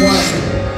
quase